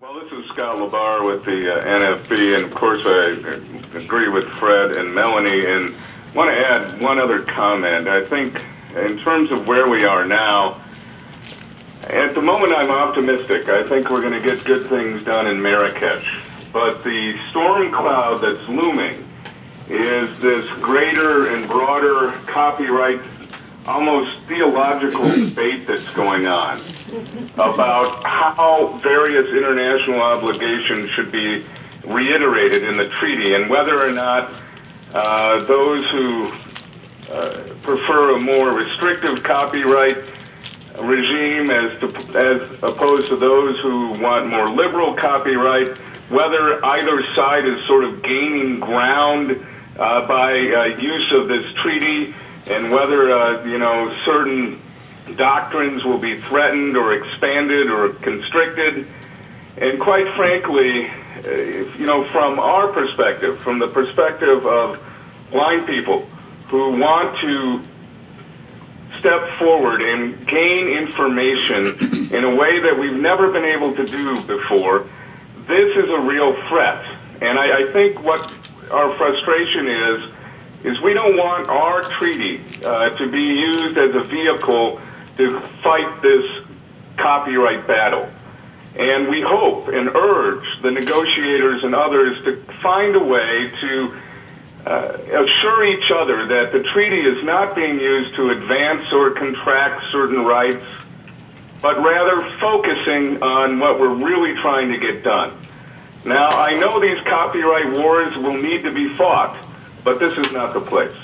Well, this is Scott LaBarre with the uh, NFB, and of course I agree with Fred and Melanie, and want to add one other comment. I think in terms of where we are now, at the moment I'm optimistic. I think we're going to get good things done in Marrakech. But the storm cloud that's looming is this greater and broader copyright almost theological debate that's going on about how various international obligations should be reiterated in the treaty and whether or not uh, those who uh, prefer a more restrictive copyright regime as, to, as opposed to those who want more liberal copyright, whether either side is sort of gaining ground uh, by uh, use of this treaty and whether uh, you know certain doctrines will be threatened or expanded or constricted. And quite frankly, you know, from our perspective, from the perspective of blind people who want to step forward and gain information in a way that we've never been able to do before, this is a real threat. And I, I think what our frustration is is we don't want our treaty uh, to be used as a vehicle to fight this copyright battle. And we hope and urge the negotiators and others to find a way to uh, assure each other that the treaty is not being used to advance or contract certain rights, but rather focusing on what we're really trying to get done. Now, I know these copyright wars will need to be fought, but this is not the place.